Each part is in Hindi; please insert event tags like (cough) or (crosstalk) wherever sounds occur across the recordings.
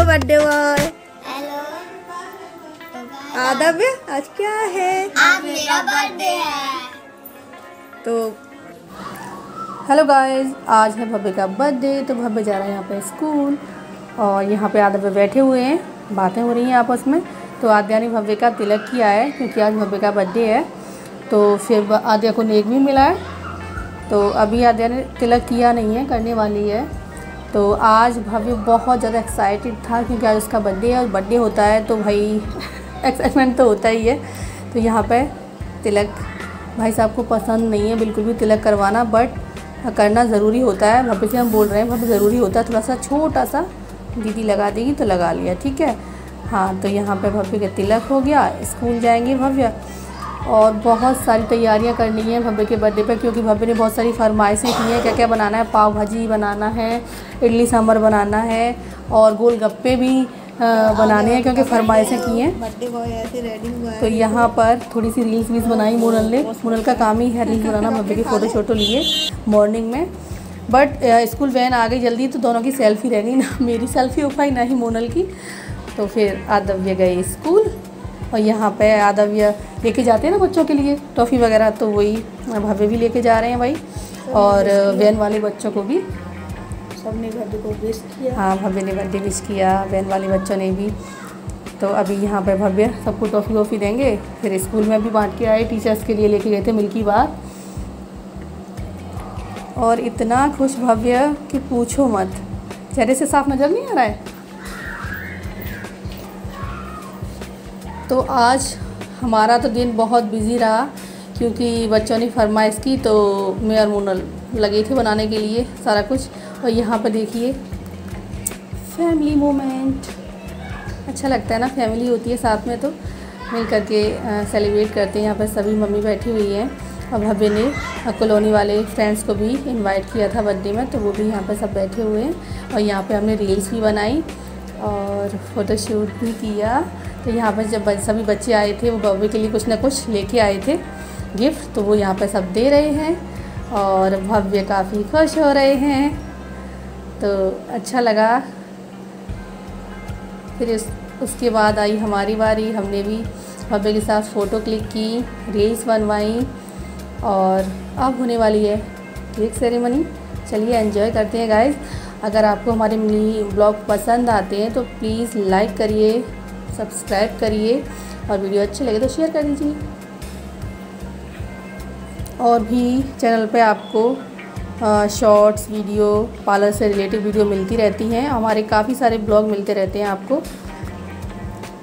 Birthday boy. हेलो। आदव्य आज क्या है? आज मेरा बर्थडे है। तो हेलो गाइस आज है भव्य का बर्थडे तो भव्य जा रहा है यहाँ पे स्कूल और यहाँ पे आदव्य बैठे हुए हैं बातें हो रही हैं आपस में। तो आद्या ने भव्य का तिलक किया है क्योंकि आज भव्य का बर्थडे है। तो फिर आद्या को नेक भी मिला है। तो अभी आद्या ने तिलक किया नहीं है करने वाली है। तो आज भव्य बहुत ज़्यादा एक्साइटेड था क्योंकि आज उसका बर्थडे है और बर्थडे होता है तो भाई (laughs) एक्साइटमेंट तो होता ही है। तो यहाँ पे तिलक, भाई साहब को पसंद नहीं है बिल्कुल भी तिलक करवाना बट करना ज़रूरी होता है। भव्य से हम बोल रहे हैं, भव्य ज़रूरी होता है। थोड़ा सा छोटा सा दीदी लगा देगी तो लगा लिया, ठीक है? हाँ तो यहाँ पे भव्य का तिलक हो गया, स्कूल जाएँगे भव्य। और बहुत सारी तैयारियाँ करनी है भव्य के बर्थडे पर क्योंकि भव्य ने बहुत सारी फरमाइशें की हैं क्या क्या बनाना है पाव भाजी बनाना है इडली सांभर बनाना है और गोलगप्पे भी आ, बनाने हैं क्योंकि फरमाइशें की हैं। तो यहाँ पर थोड़ी सी रील्स वील्स बनाई मोनल ने। मोनल का काम ही है रील्स बनाना भव्य की फ़ोटो शोटो लिए मॉर्निंग में। बट स्कूल वैन आ गई जल्दी तो दोनों की सेल्फी रह गई ना मेरी सेल्फी हो पाई ना ही मोनल की। तो फिर आदव्य गए स्कूल और यहाँ पे आदव्य लेके जाते हैं ना बच्चों के लिए टॉफ़ी वगैरह तो वही भव्य भी लेके जा रहे हैं भाई। और वैन वाले बच्चों को भी। सबने बर्थडे को विश किया। हाँ भव्य ने बर्थडे विश किया वैन वाले बच्चों ने भी। तो अभी यहाँ पे भव्य सबको टॉफ़ी वॉफ़ी देंगे फिर स्कूल में भी बांट के आए टीचर्स के लिए लेके गए थे मिल्की बार और इतना खुश भव्य कि पूछो मत। चेहरे से साफ़ नज़र नहीं आ रहा है? तो आज हमारा तो दिन बहुत बिज़ी रहा, क्योंकि बच्चों ने फरमाइश की तो मैं और मोनल लगे थे बनाने के लिए सारा कुछ। और यहाँ पर देखिए फैमिली मोमेंट अच्छा लगता है ना फैमिली होती है साथ में तो। मिल करके सेलिब्रेट करते हैं। यहाँ पर सभी मम्मी बैठी हुई हैं। और भव्य ने कॉलोनी वाले फ्रेंड्स को भी इनवाइट किया था बर्थडे में तो वो भी यहाँ पर सब बैठे हुए हैं। और यहाँ पे हमने रील्स भी बनाई और फ़ोटोशूट भी किया। तो यहाँ पर जब सभी बच्चे आए थे, वो भव्य के लिए कुछ ना कुछ लेके आए थे गिफ्ट तो वो यहाँ पर सब दे रहे हैं और भव्य काफ़ी खुश हो रहे हैं। तो अच्छा लगा। फिर इस, उसके बाद आई हमारी बारी। हमने भी भव्य के साथ फ़ोटो क्लिक की, रील्स बनवाई और अब होने वाली है केक सेरेमनी चलिए एंजॉय करते हैं गाइस अगर आपको हमारे मिनी ब्लॉग पसंद आते हैं तो प्लीज़ लाइक करिए। सब्सक्राइब करिए और वीडियो अच्छे लगे तो शेयर कर दीजिए। और भी चैनल पे आपको शॉर्ट्स वीडियो पार्लर से रिलेटेड वीडियो मिलती रहती हैं। हमारे काफ़ी सारे ब्लॉग मिलते रहते हैं आपको।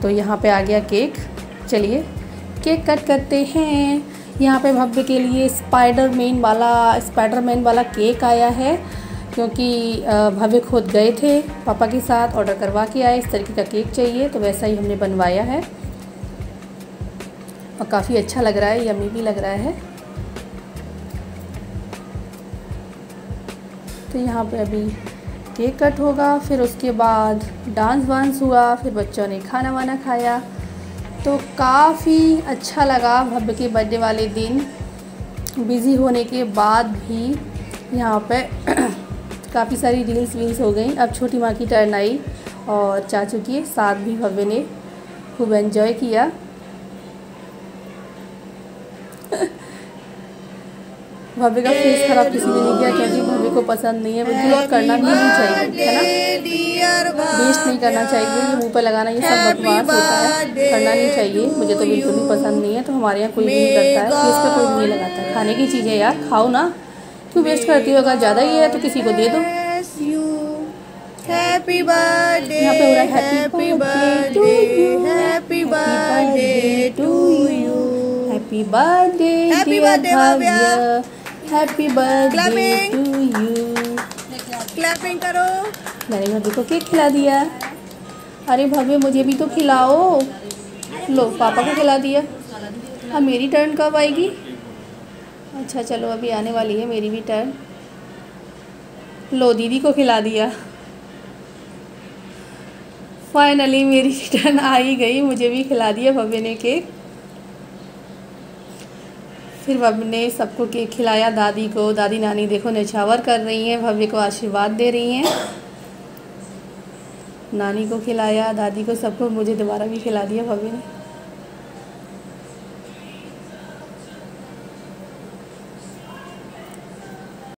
तो यहाँ पे आ गया केक चलिए केक कट करते हैं। यहाँ पे भव्य के लिए स्पाइडर मैन वाला स्पाइडर मैन वाला केक आया है। क्योंकि भव्य खुद गए थे, पापा के साथ ऑर्डर करवा के आए, इस तरीके का केक चाहिए तो वैसा ही हमने बनवाया है। और काफ़ी अच्छा लग रहा है यमी भी लग रहा है। तो यहाँ पे अभी केक कट होगा, फिर उसके बाद डांस वांस हुआ, फिर बच्चों ने खाना वाना खाया। तो काफ़ी अच्छा लगा भव्य के बर्थडे वाले दिन। बिज़ी होने के बाद भी यहाँ पे काफ़ी सारी रील्स वील्स हो गई। अब छोटी माँ की टर्न आई और चाचू की। साथ भी भव्य ने खूब एंजॉय किया। भव्य का फेस खराब किसी ने नहीं किया क्योंकि भव्य को पसंद नहीं है। बिल्कुल और करना भी नहीं चाहिए है ना? वेस्ट नहीं करना चाहिए मुँह पर लगाना ये सब बकवास होता है। करना नहीं चाहिए। मुझे तो बिल्कुल भी पसंद नहीं है। तो हमारे यहाँ कोई भी नहीं करता है। फेस पे कोई भी नहीं लगाता। खाने की चीज़ें यार खाओ ना। क्यों वेस्ट करती हो अगर ज़्यादा ही है तो किसी को दे दो। Happy birthday happy birthday happy birthday to you happy birthday birthday, Bhavya. Happy birthday to you clapping करो। मैंने भव्य को केक खिला दिया। अरे भव्य मुझे भी तो खिलाओ। लो पापा को खिला दिया। अब मेरी टर्न कब आएगी? अच्छा चलो, अभी आने वाली है मेरी भी टर्न लो, दीदी को खिला दिया। फाइनली मेरी (laughs) टर्न आ ही गई। मुझे भी खिला दिया भव्य ने केक फिर भव्य ने सबको केक खिलाया। दादी को, दादी नानी देखो नछावर कर रही हैं। भव्य को आशीर्वाद दे रही हैं। नानी को खिलाया, दादी को सबको, मुझे दोबारा भी खिला दिया भव्य ने।